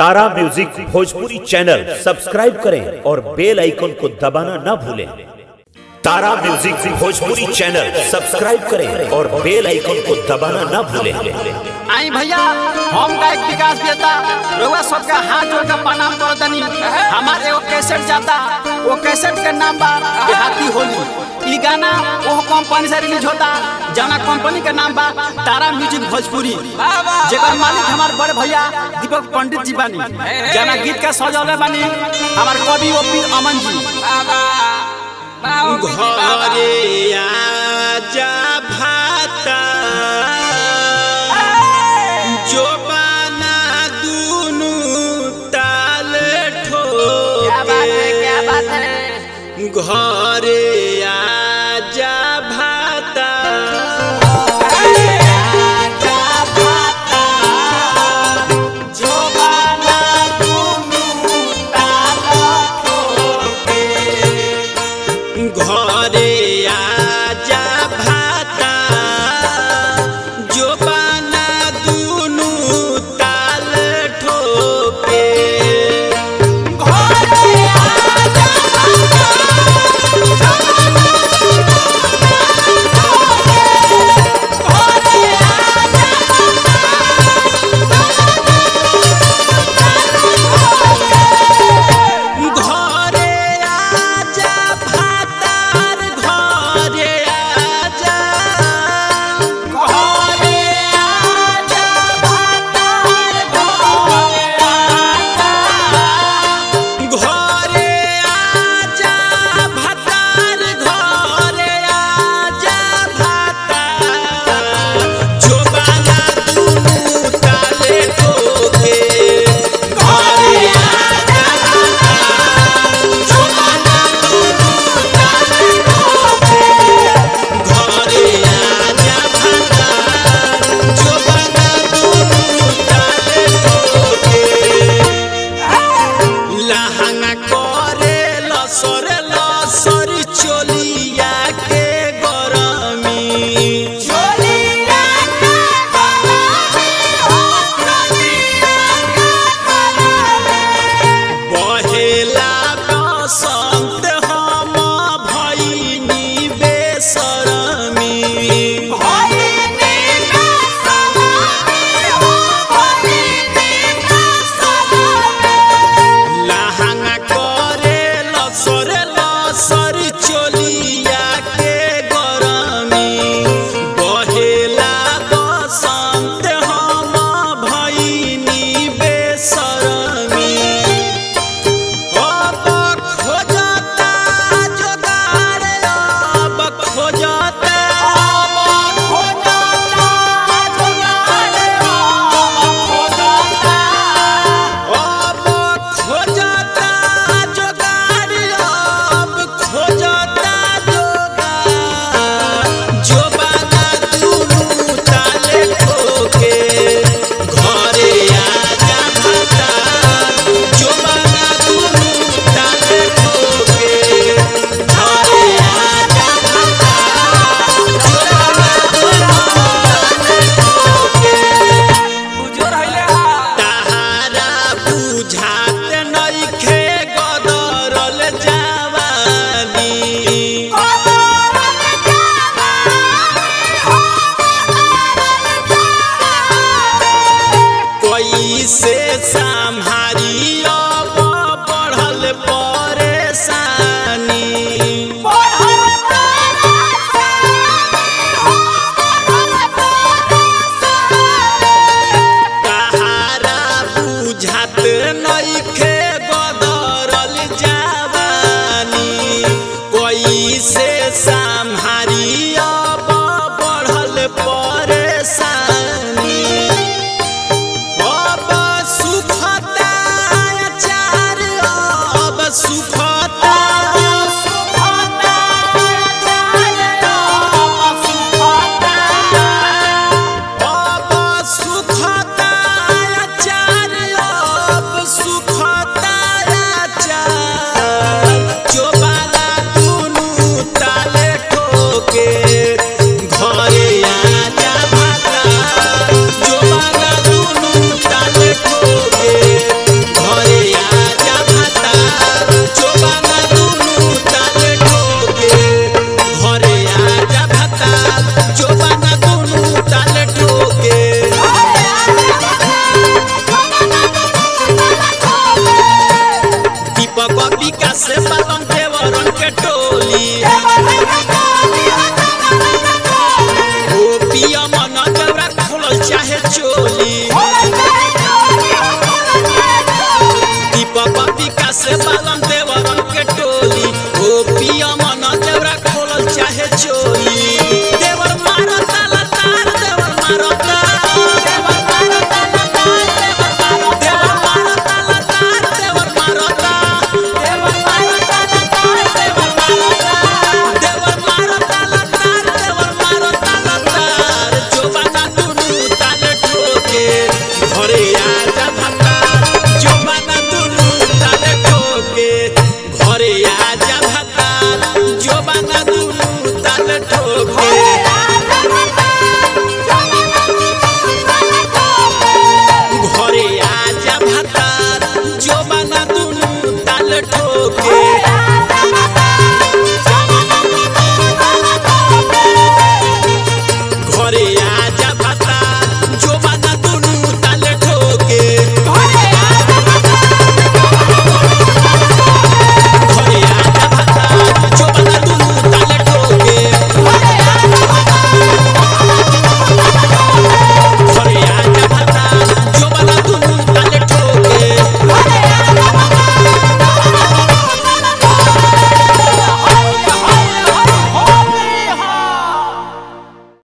Tara music Bhojpuri channel subscribe करें और bell icon को दबाना ना भूलें। Tara music Bhojpuri channel subscribe करें और बेल आइकन को दबाना ना भूलें। आई भैया, हम गायक विकास बेटा रउआ सबका हाथ जोड़ के प्रणाम कर दनी। हमारे एगो कैसेट जाता, वो कैसेट के नाम बा देहाती होली। गाना वो कंपनी से रिलीज़ होता। जाना कंपनी के नाम बा तारा म्यूज़िक भोजपुरी। जेकर मालिक हमार बड़े भैया दीपक पंडित जी बानी। जाना गीत का सजौले बानी हमार कवि ओपी अमन जी। घरे आजा भाता जो बाना दुनु ताल ठोके। घरे घरे super